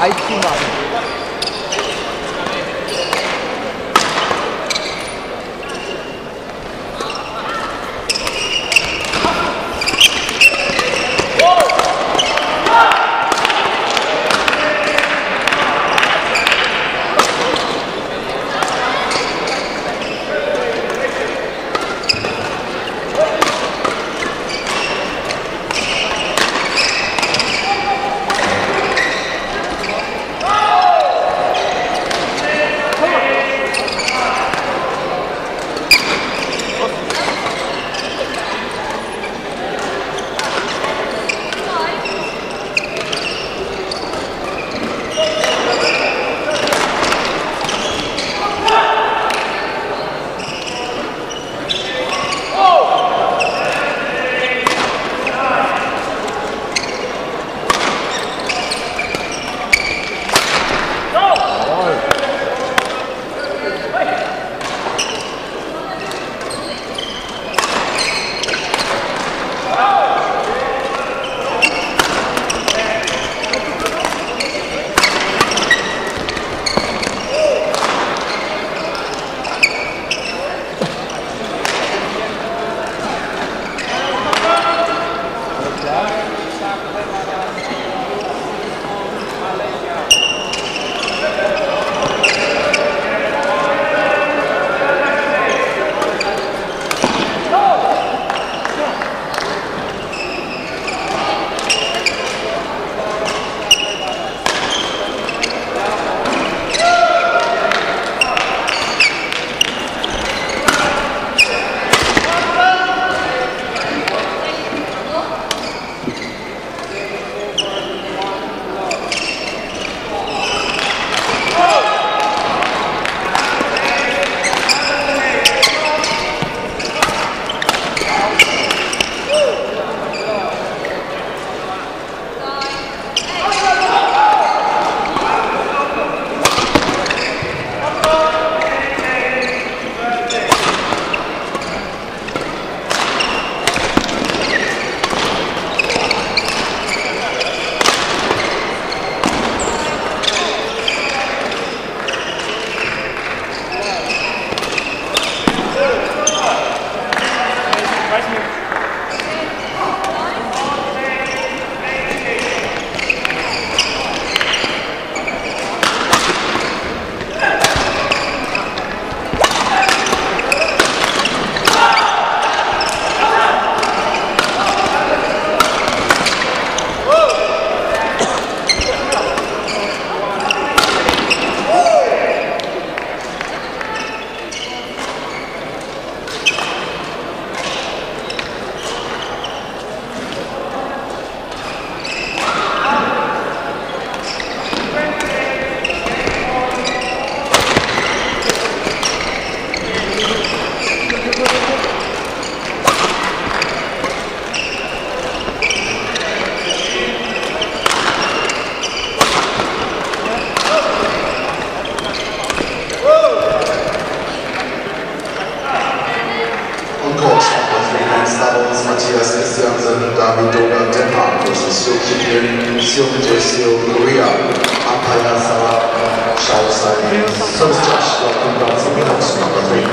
Aí de cima. and she'll just you a Apaya Sala Shalasani. So Stash Lakin Brazil House number three.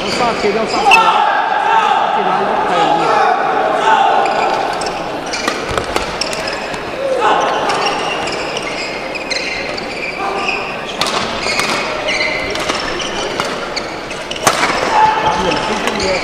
Não faça, não faça.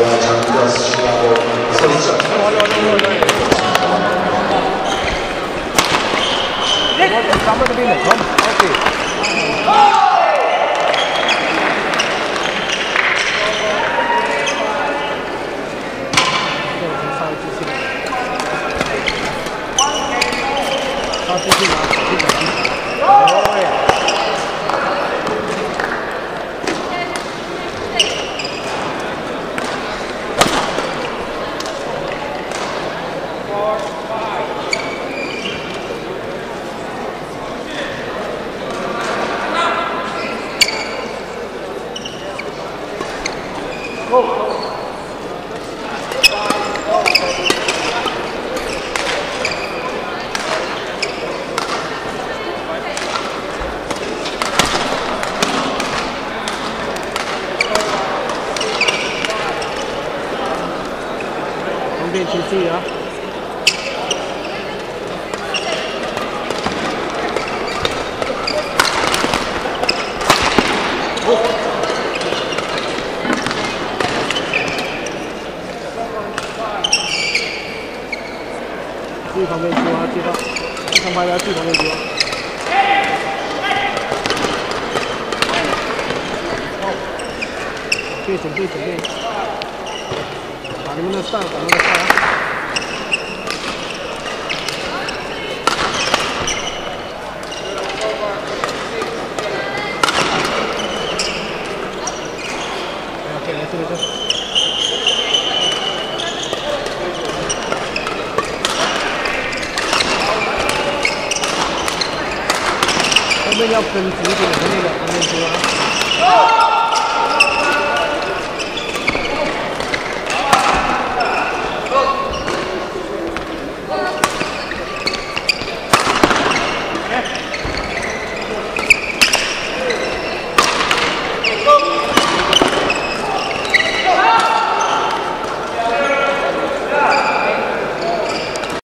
はチャンピオンシアゴソリチョン。他最近拿手机奖金。注意啊！注意旁边球啊，记得，经常拍的注意旁边球。对，准备准备。你们的扇，把那个扇。哎呀，这来这来这。后面要分直一点的那个，后面是吧？